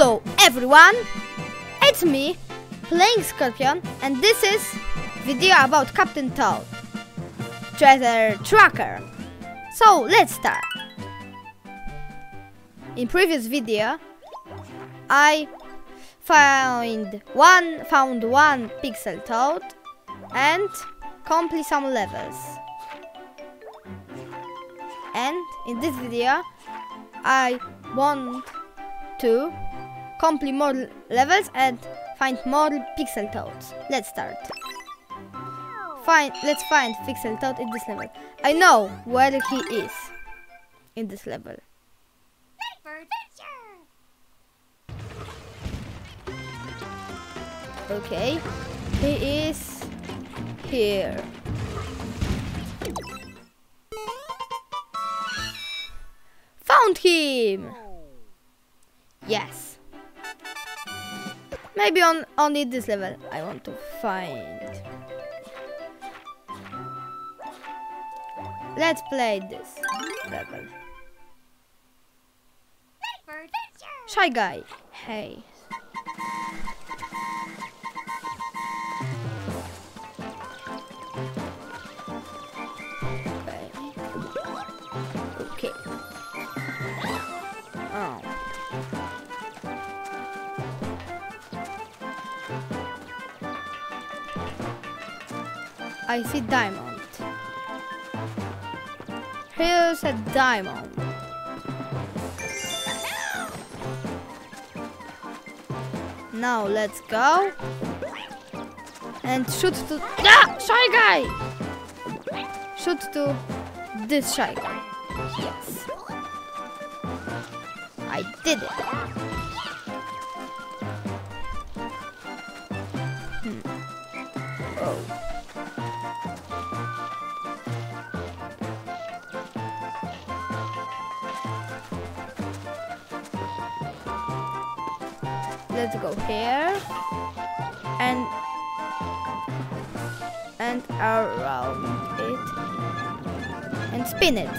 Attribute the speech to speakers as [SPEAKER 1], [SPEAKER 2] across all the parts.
[SPEAKER 1] Hello everyone! It's me, playing Scorpion, and this is video about Captain Toad, treasure tracker. So let's start. In previous video, I found one found one pixel toad and complete some levels. And in this video, I want to complete more levels and find more pixel toads. Let's start. Find, let's find pixel toad in this level. I know where he is in this level. Okay, he is here. Found him! Yes. Maybe on only this level I want to find. Let's play this level. Shy guy. Hey. I see diamond. Here's a diamond. Now let's go and shoot to ah, shy guy. Shoot to this shy guy. Yes, I did it. Hmm. Oh. Let's go here. And and around it. And spin it.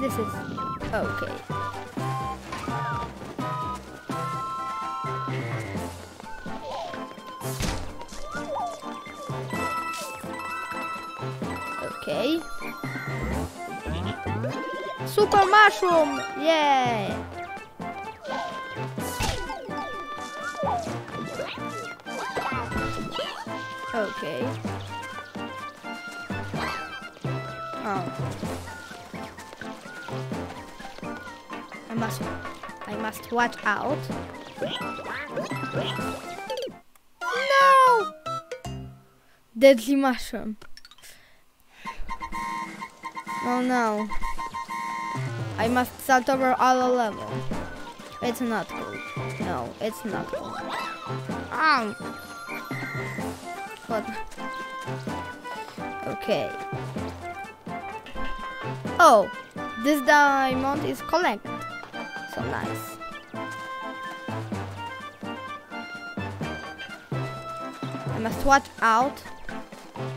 [SPEAKER 1] This is okay Super mushroom! Yay! Okay. Oh. I must I must watch out. No! Deadly mushroom. Oh no. I must start over all level. It's not good. No, it's not good. Um. What? Okay. Oh, this diamond is collect. So nice. I must watch out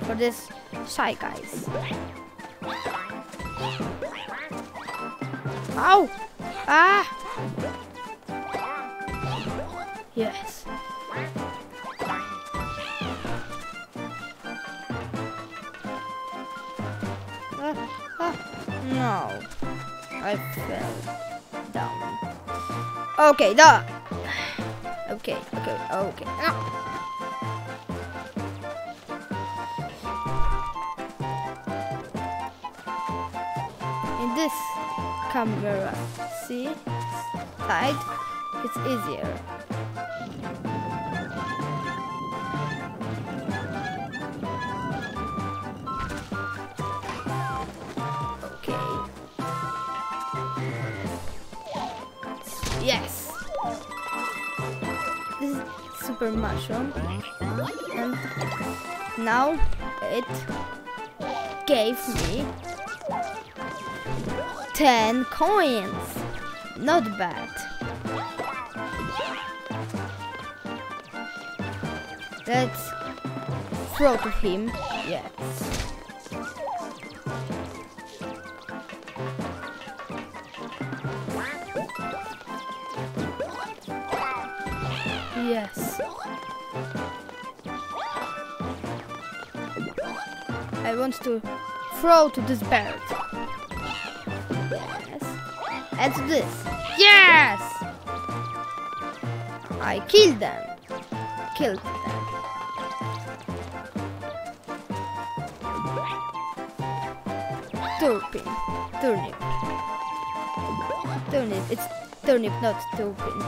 [SPEAKER 1] for this shy guys. Ow! Ah! Yes. Ah, ah. No. I fell down. Okay, done. Okay, okay, okay. In this camera. See? Side. It's easier. Okay. Yes. This is super mushroom. And now it gave me 10 coins. Not bad. Let's throw to him. Yes. Yes. I want to throw to this barrel. To this. Yes! I killed them. Killed them. Turpin. Turnip. Turnip. It's turnip, not turpin.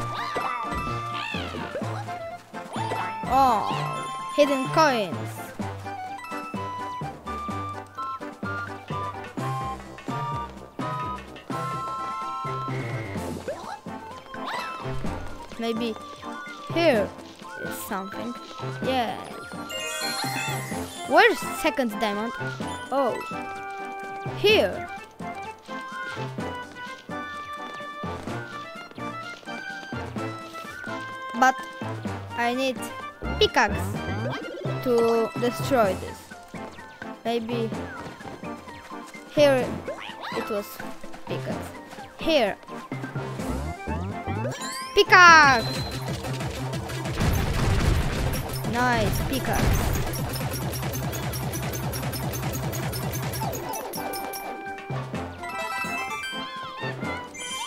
[SPEAKER 1] Oh, hidden coins. Maybe here is something. Yeah. Where's second diamond? Oh, here. But I need pickaxe to destroy this. Maybe here it was pickaxe. Here. Pickaxe! Nice pickaxe.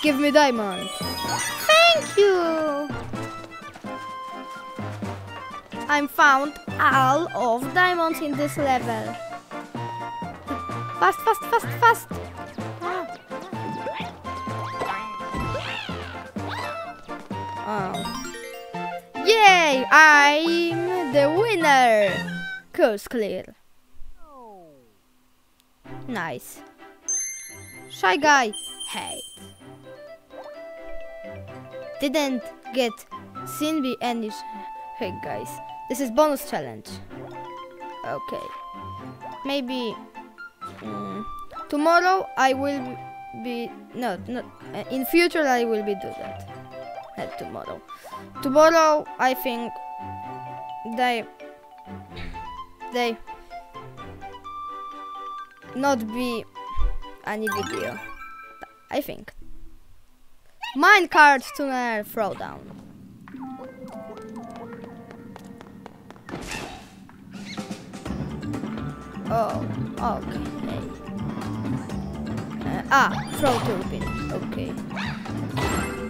[SPEAKER 1] Give me diamond. Thank you. I'm found all of diamonds in this level. Fast, fast, fast, fast. Oh. Yay! I'm the winner. Coast clear. Nice. Shy guy. Hey didn't get seen by any hey guys this is bonus challenge okay maybe um, tomorrow I will be no not uh, in future I will be do that tomorrow tomorrow I think they they not be any video I think Minecart tunnel throwdown. Oh, okay. Uh, ah, throw turbine. Okay.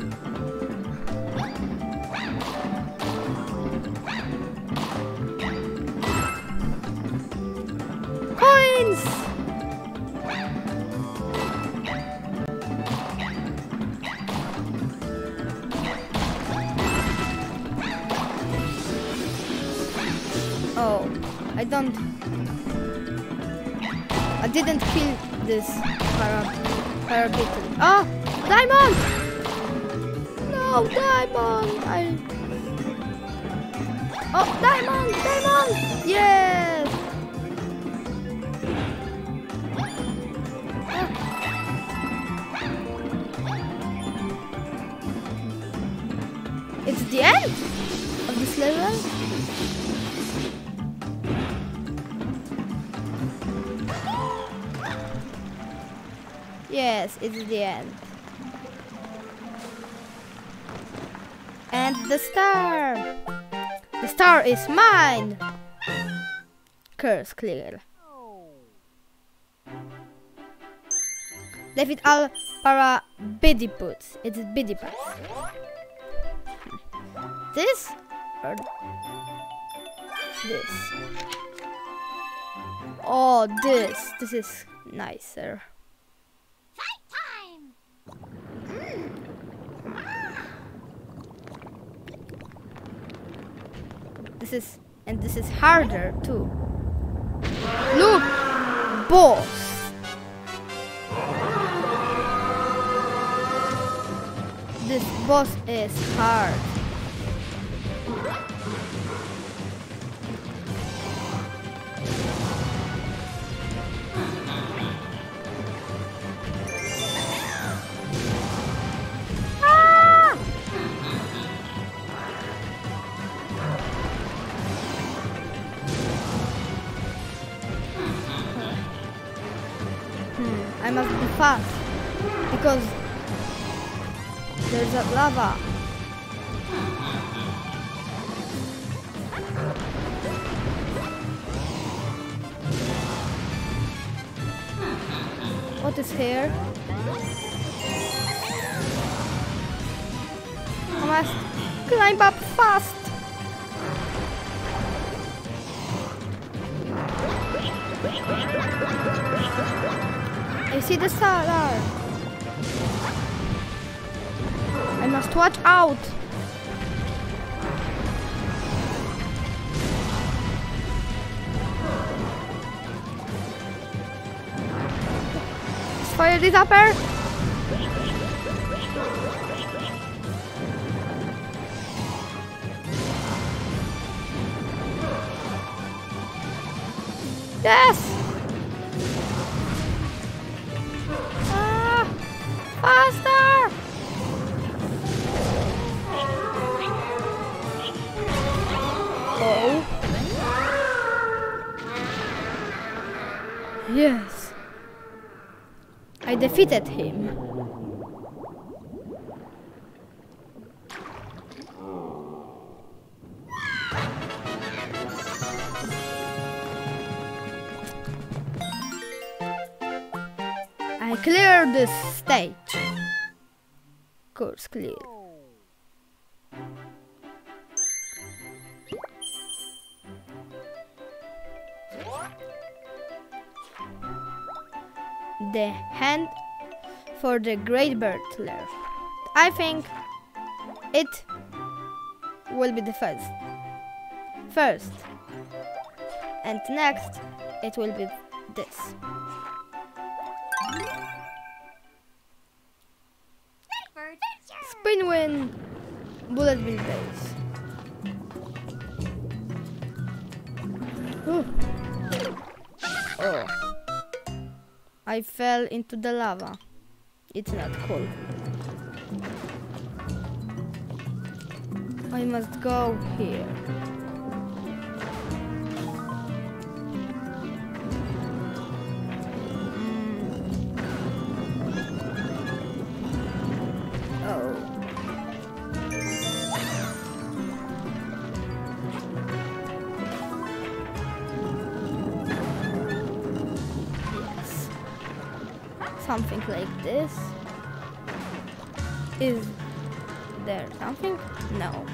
[SPEAKER 1] Coins! Oh, I don't. I didn't kill this para parapet. Oh, diamond! No, diamond! I. Oh, diamond! Diamond! Yes! It's the end of this level? Yes, it's the end. And the star! The star is mine! Curse clear. Leave it all para Biddybuds. It's Biddybuds. This or this? Oh, this. This is nicer. Mm. This is and this is harder too. Look, boss. This boss is hard. fast because there's a lava. What is here? I must climb up fast. I see the star. I must watch out. Fire this upper. I defeated him. I cleared this stage. Course clear. The hand for the great bird left. I think it will be the first. First. And next it will be this. Spinwheel bullet bill base. Oh. I fell into the lava. It's not cool. I must go here. No.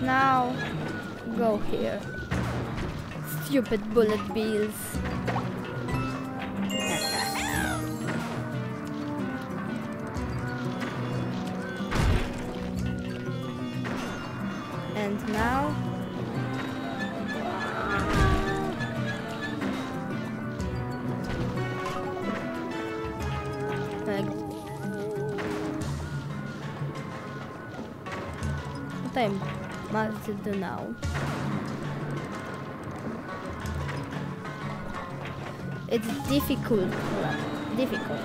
[SPEAKER 1] Now, go here. Stupid bullet bills. Must do now. It's difficult. Difficult.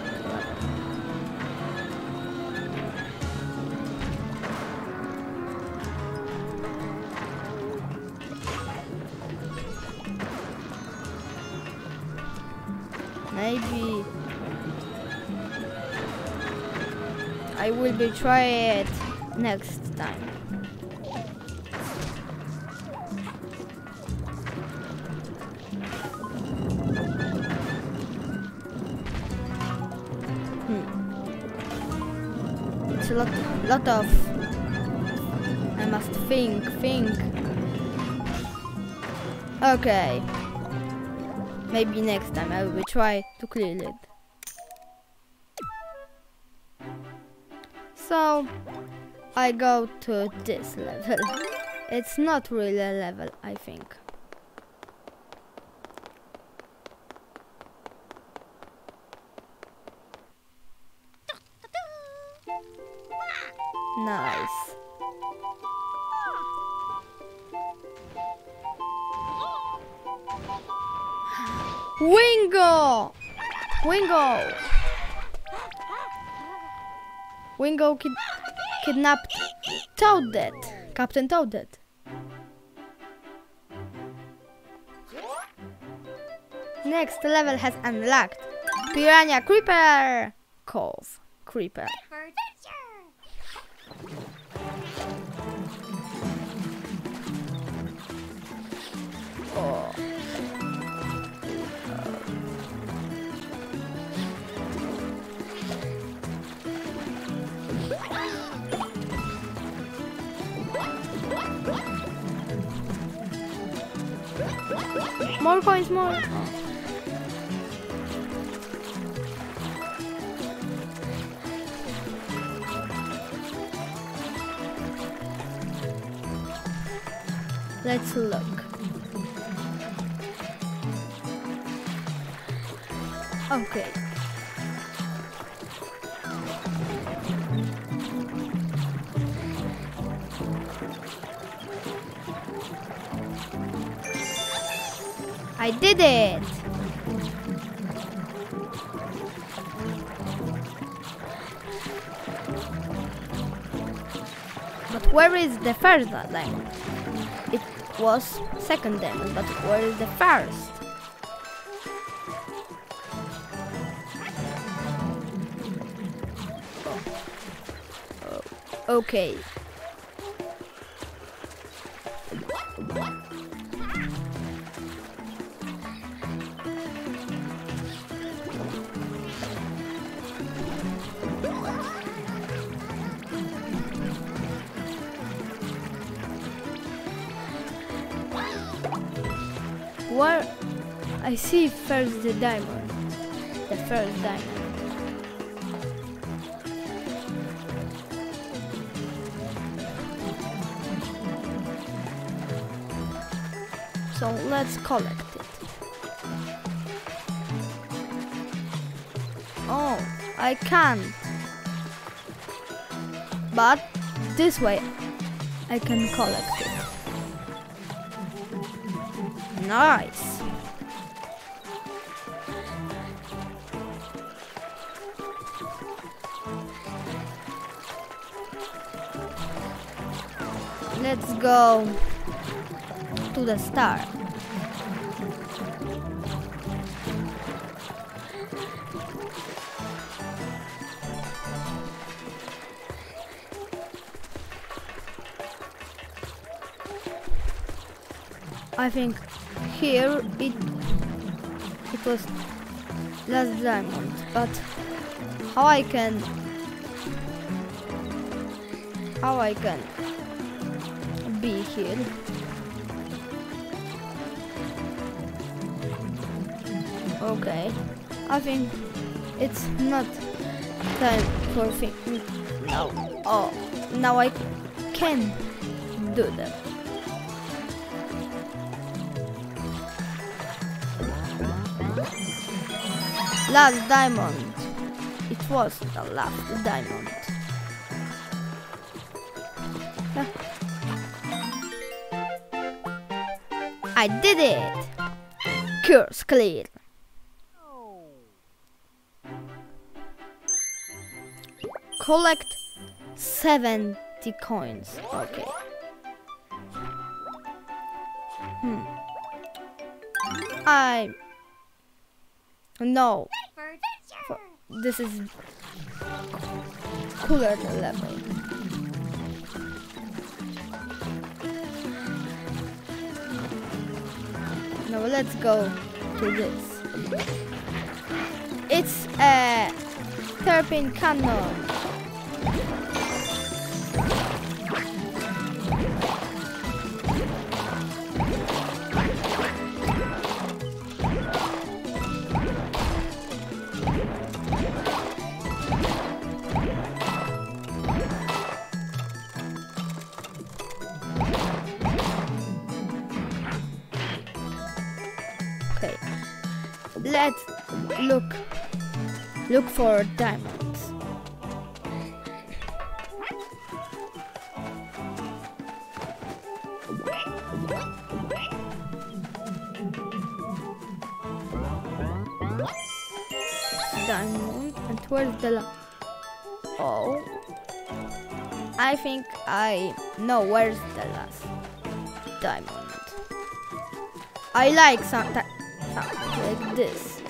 [SPEAKER 1] Maybe I will be try it next time. A lot, lot of. I must think, think. Okay. Maybe next time I will try to clear it. So I go to this level. It's not really a level, I think. Wingo! Wingo! Wingo kid kidnapped Toadette. Captain Toadette. Next level has unlocked Piranha Creeper Cove Creeper. More coins, more. Let's look. Okay. I did it! But where is the first diamond? It was second diamond, but where is the first? Oh. Okay. Where I see first the diamond. The first diamond. So let's collect it. Oh, I can't. But this way I can collect Nice. Let's go to the star. I think here it it was last diamond, but how I can how I can be here? Okay, I think it's not time for thing. No. Oh, now I can do that. Last diamond. It was the last diamond. I did it! Curse clear. Collect 70 coins. Okay. Hmm. I no. This is cooler than level. Now let's go to this. It's a turnip cannon. Let's look look for diamonds. Diamond and where's the la- Oh I think I know where's the last diamond. I like something like this.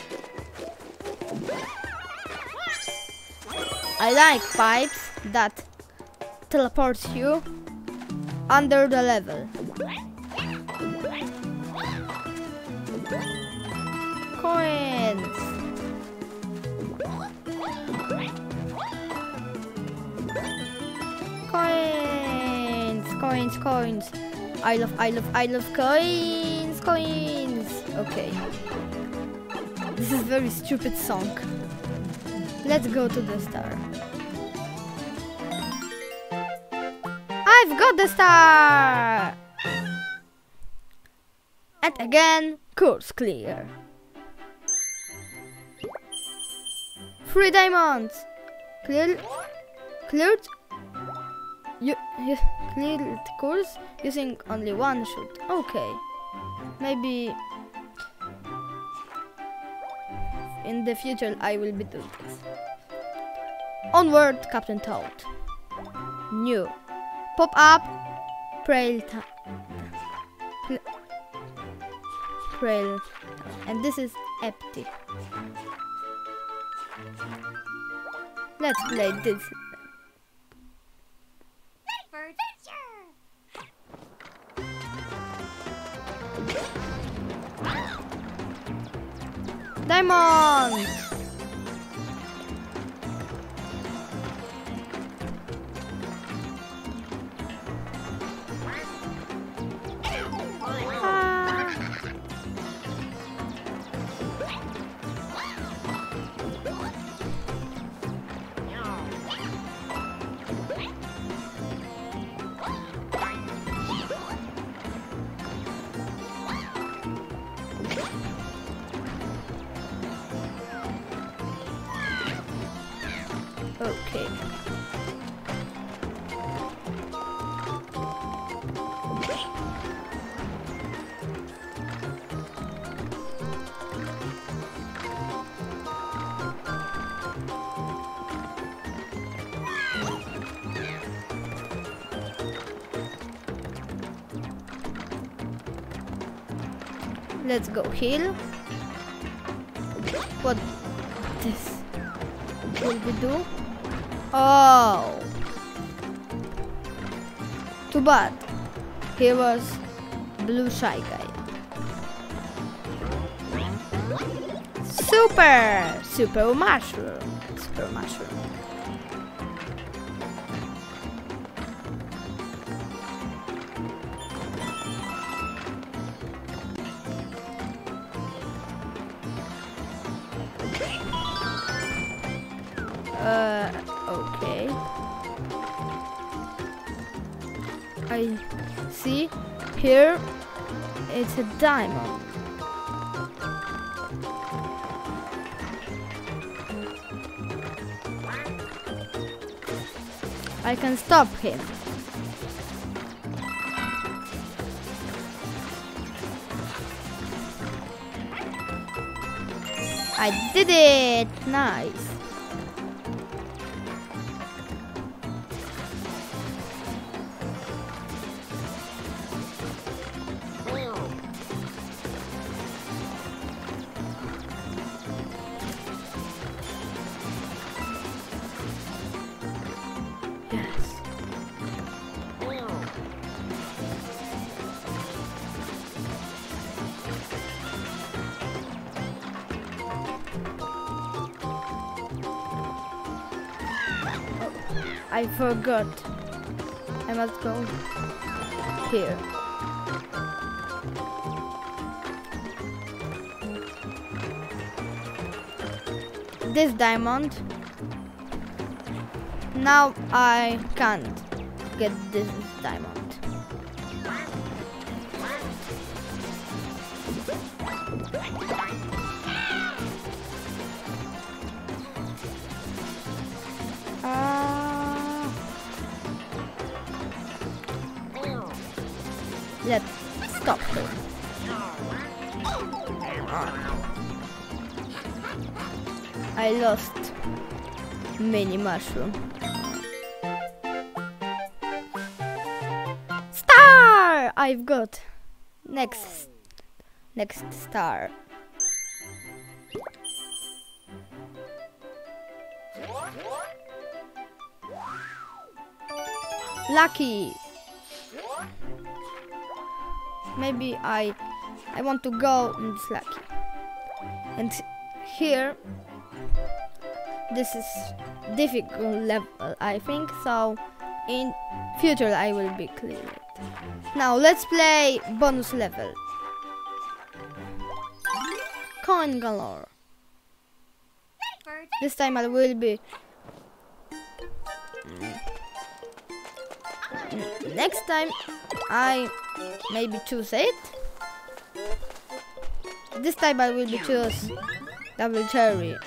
[SPEAKER 1] I like pipes that teleports you under the level. Coins! Coins! Coins, coins! I love, I love, I love coins, coins! Okay. This is very stupid song. Let's go to the star. I've got the star! And again, course clear. Three diamonds! Clear, cleared? You, you cleared course using only one shoot. Okay. Maybe in the future I will be doing this. Onward, Captain Toad. New. Pop up. Prail time. Prail. And this is empty. Let's play this. Diamond! Let's go heal. What this will we do? Oh. Too bad. He was blue shy guy. Super! Super mushroom. I can stop him. I did it! Nice. I forgot. I must go here. This diamond. Now I can't get this diamond. mushroom. Star! I've got. Next. Next star. Lucky. Maybe I I want to go and it's lucky. And here this is difficult level I think so in future I will be clear it. Now let's play bonus level. Coin galore. This time I will be. Next time I maybe choose it. This time I will be choose double cherry.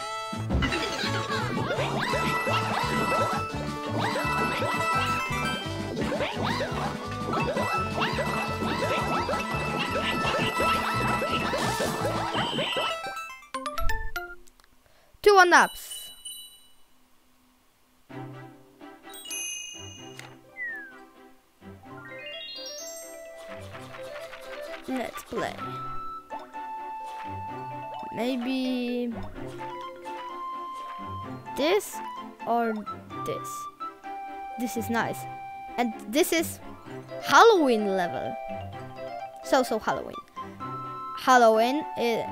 [SPEAKER 1] Two one ups. Let's play. Maybe this or this. This is nice. And this is Halloween level. So so Halloween. Halloween uh,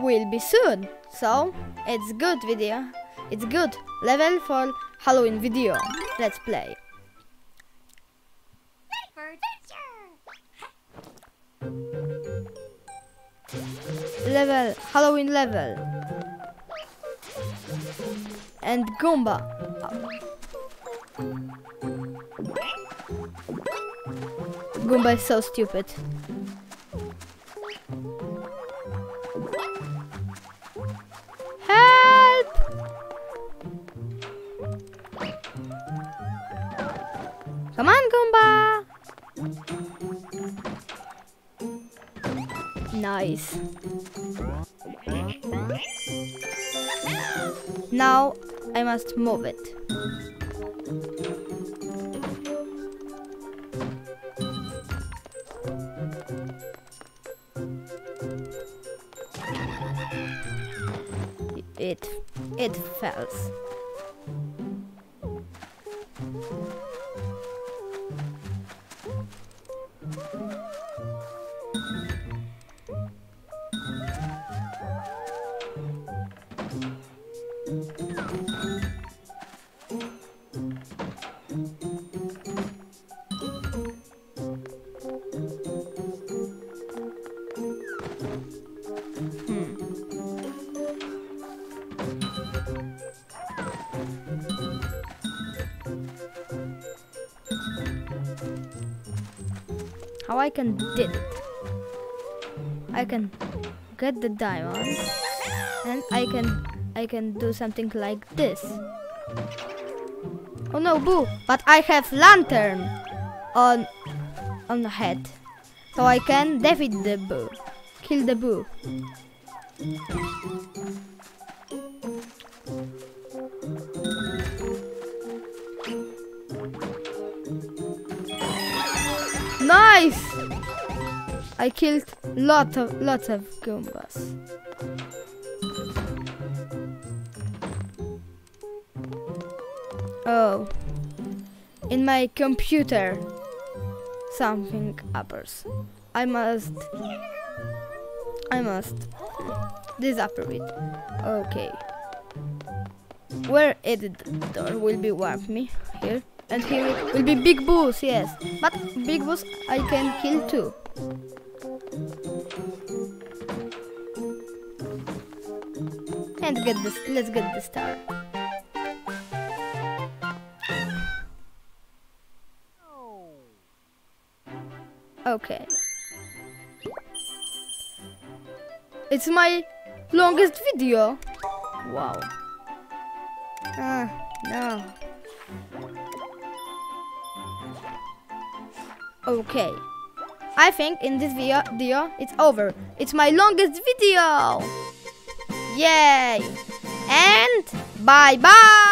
[SPEAKER 1] will be soon. So it's good video. It's good level for Halloween video. Let's play. Level Halloween level. And Goomba. Goomba is so stupid. Nice. Now I must move it. It it falls. How I can did it? I can get the diamond and I can I can do something like this. Oh no, boo! But I have lantern on on the head, so I can defeat the boo, kill the boo. I killed lot of lots of Goombas. Oh, in my computer, something happens. I must, I must disapprove it. Okay. Where editor will be warp me here, and here will be big boss. Yes, but big boss I can kill too. And get this. Let's get the star. Okay. It's my longest video. Wow. Ah, no. Okay. I think in this video it's over. It's my longest video. Yay. And bye bye.